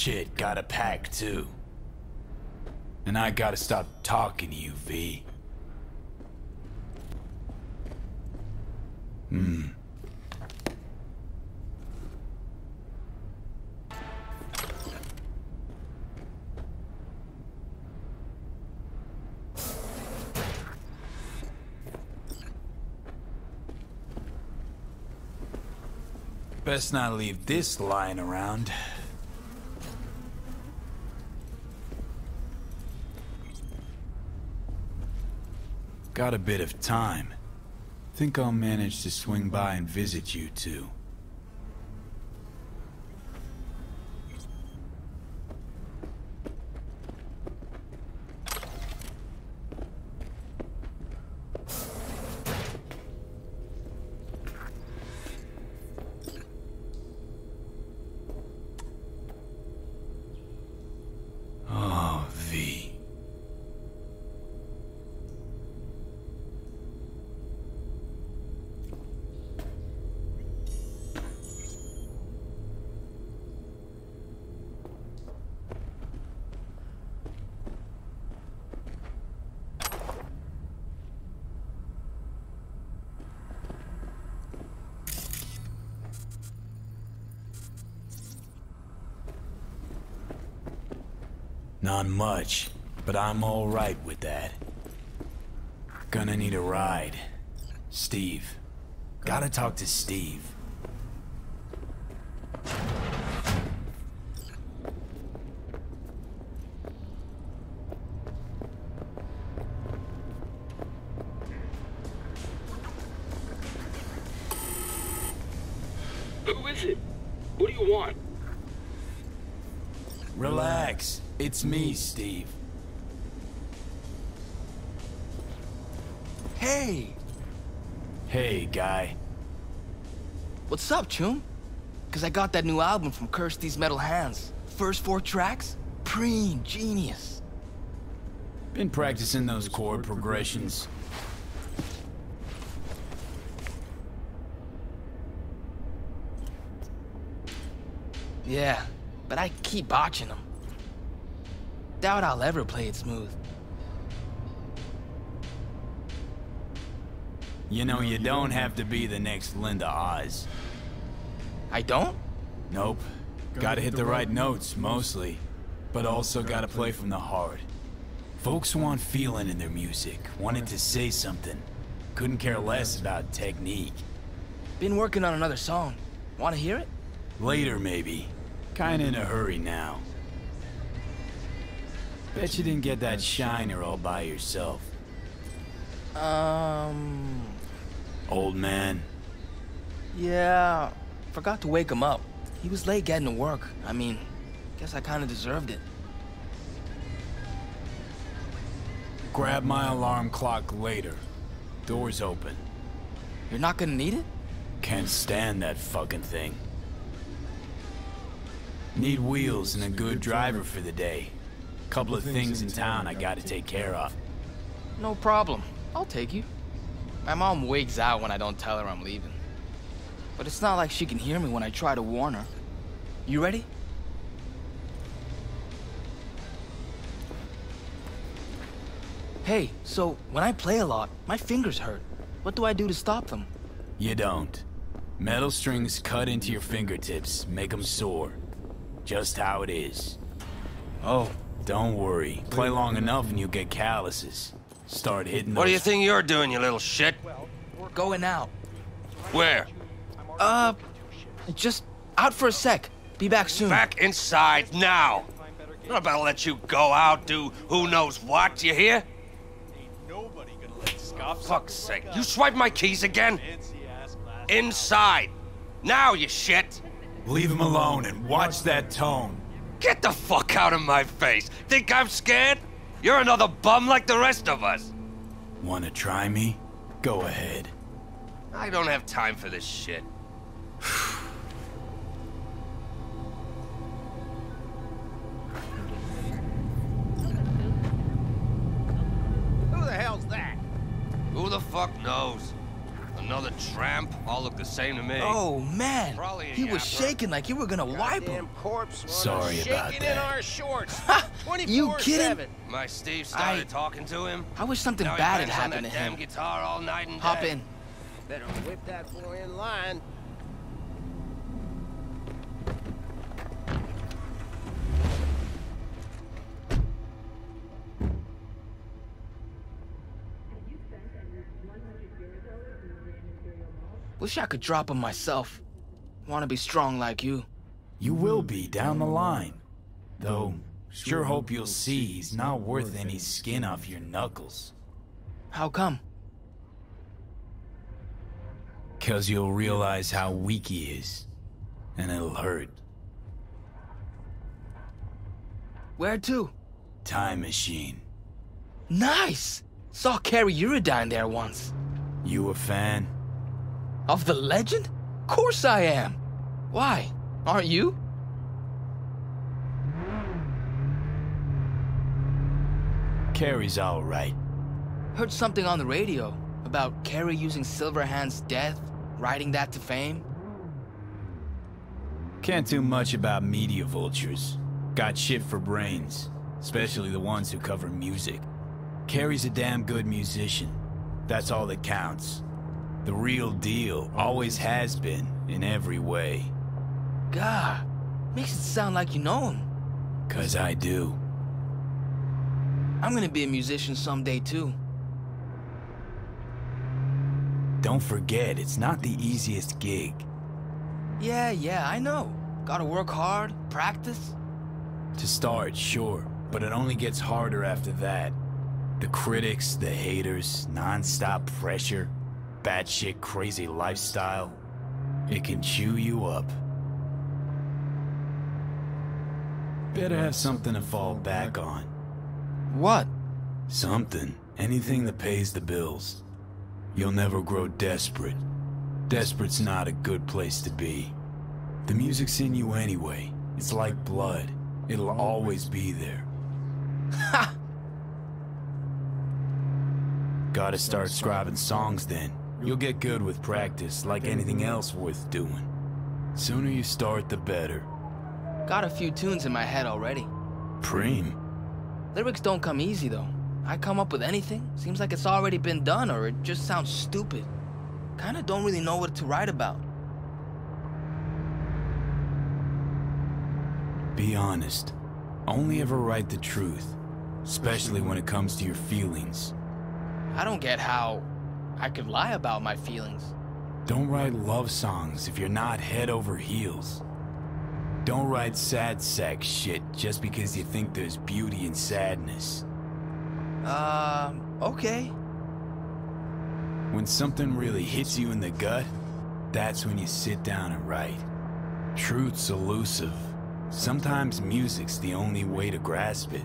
Shit, gotta pack too. And I gotta stop talking to you, V. Hmm. Best not leave this lying around. Got a bit of time. Think I'll manage to swing by and visit you two. Oh, V. Not much, but I'm alright with that. Gonna need a ride. Steve. Gotta talk to Steve. Who is it? What do you want? Relax. It's me, Steve. Hey, Hey, guy. what's up, Choom? Cause I got that new album from Kirsty's Metal Hands. First four tracks? Preem, genius. Been practicing those chord progressions. Yeah, but I keep botching them. Doubt I'll ever play it smooth. You know, you don't have to be the next Linda Oz. I don't? Nope. Gotta hit the right notes, mostly. But also gotta play from the heart. Folks want feeling in their music, wanted to say something. Couldn't care less about technique. Been working on another song. Wanna hear it? Later, maybe. Kinda in a hurry now. Bet you didn't get that shiner all by yourself. Um, Old man. yeah, forgot to wake him up. He was late getting to work. I mean, guess I kinda deserved it. Grab my alarm clock later. Door's open. You're not gonna need it? Can't stand that fucking thing. Need wheels and a good driver for the day. Couple of things in town I gotta take care of. No problem. I'll take you. My mom wigs out when I don't tell her I'm leaving. But it's not like she can hear me when I try to warn her. You ready? Hey, so when I play a lot, my fingers hurt. What do I do to stop them? You don't. Metal strings cut into your fingertips, make them sore. Just how it is. Oh, Don't worry. Play long enough and you'll get calluses. Start hitting What do you think you're doing, you little shit? going out. Where? Uh, just out for a sec. Be back soon. Back inside now. I'm not about to let you go out, do who knows what, you hear? Fuck's sake. You swipe my keys again? Inside. Now, you shit. Leave him alone and watch that tone. Get the fuck out of my face. Think I'm scared? You're another bum like the rest of us. Wanna try me? Go ahead. I don't have time for this shit. Who the hell's that? Who the fuck knows? Another tramp? all look the same to me. Oh, man. Probably He was yapper. shaking like you were gonna wipe him. corpse Sorry about shaking in that. our shorts. You kidding? My Steve started I- talking to him. I wish something now bad had happened to him. guitar all night and Hop day. in. Better whip that boy in line. Wish I could drop him myself. Wanna be strong like you. You will be down the line. Though, sure hope you'll see he's not worth any skin off your knuckles. How come? Cause you'll realize how weak he is. And it'll hurt. Where to? Time machine. Nice! Saw Kerry Eurodyne there once. You a fan? Of the legend? Course I am. Why? Aren't you? Kerry's alright. Heard something on the radio about Kerry using Silverhand's death, riding that to fame. Can't do much about media vultures. Got shit for brains, especially the ones who cover music. Kerry's a damn good musician. That's all that counts. The real deal always has been in every way. God, makes it sound like you know him. Cause I do. I'm gonna be a musician someday too. Don't forget, it's not the easiest gig. Yeah, yeah, I know. Gotta work hard, practice. To start, sure, but it only gets harder after that. The critics, the haters, non-stop pressure, batshit crazy lifestyle. It can chew you up. Better have something to fall back on. What? Something. Anything that pays the bills. You'll never grow desperate. Desperate's not a good place to be. The music's in you anyway. It's like blood. It'll always be there. Ha! Gotta start scribing songs then. You'll get good with practice, like anything else worth doing. Sooner you start, the better. Got a few tunes in my head already. Preem. Lyrics don't come easy though. I come up with anything, seems like it's already been done or it just sounds stupid. Kinda don't really know what to write about. Be honest. Only ever write the truth. Especially when it comes to your feelings. I don't get how I could lie about my feelings. Don't write love songs if you're not head over heels. Don't write sad sack shit just because you think there's beauty in sadness. Um, okay. When something really hits you in the gut, that's when you sit down and write. Truth's elusive. Sometimes music's the only way to grasp it.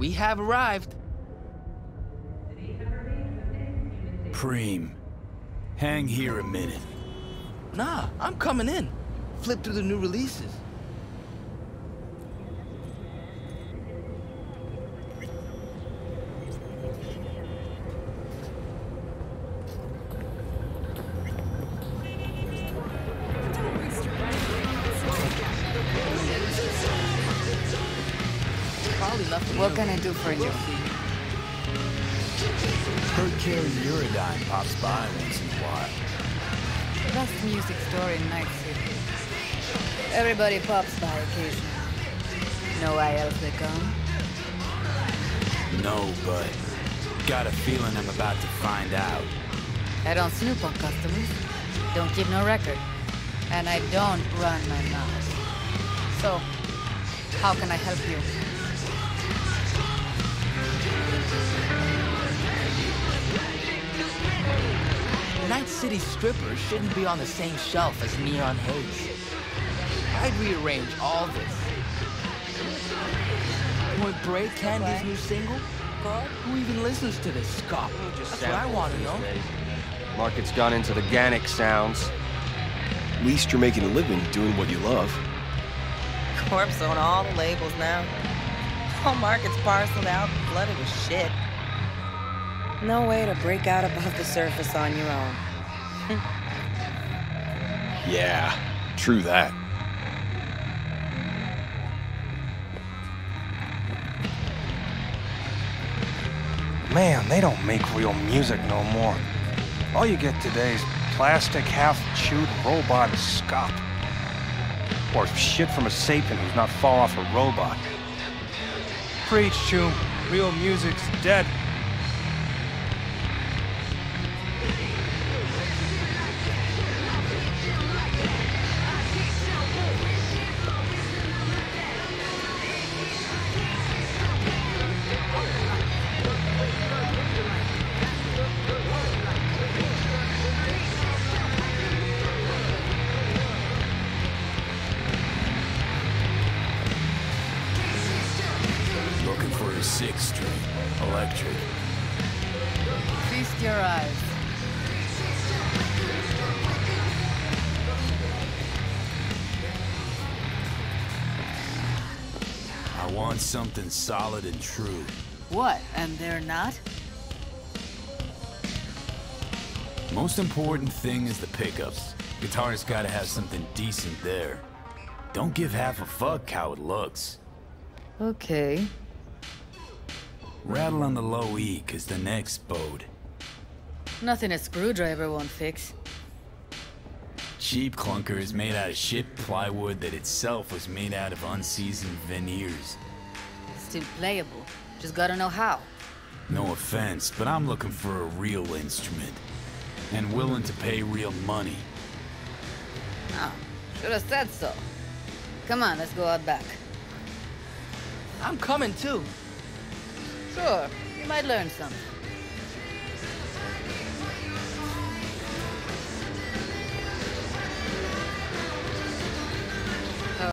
We have arrived. Preem. Hang here a minute. Nah, I'm coming in. Flip through the new releases. Heard Kerry Eurodyne pops by once in a while. Best music store in Night City. Everybody pops by occasionally. Know why else they come? No, but got a feeling I'm about to find out. I don't snoop on customers. Don't keep no record. And I don't run my mouth. So, how can I help you? Night City strippers shouldn't be on the same shelf as Neon Haze. I'd rearrange all this. Point Break, Candy's new single? Who even listens to this ska? That's what I want to know. Market's gone into the Ganic sounds. At least you're making a living doing what you love. Corpse on all the labels now. Whole market's parceled out, flooded with shit. No way to break out above the surface on your own. Yeah, true that. Man, they don't make real music no more. All you get today is plastic, half-chewed robot scop. Or shit from a sapien who's not far off a robot. Preach, Choom. Real music's dead. Six string, electric. Feast your eyes. I want something solid and true. What? And they're not? Most important thing is the pickups. Guitar's gotta have something decent there. Don't give half a fuck how it looks. Okay. Rattle on the low E, cause the next bowed. Nothing a screwdriver won't fix. Cheap clunker is made out of shit plywood that itself was made out of unseasoned veneers. Still playable. Just gotta know how. No offense, but I'm looking for a real instrument. And willing to pay real money. Oh, should have said so. Come on, let's go out back. I'm coming too. Sure, you might learn something.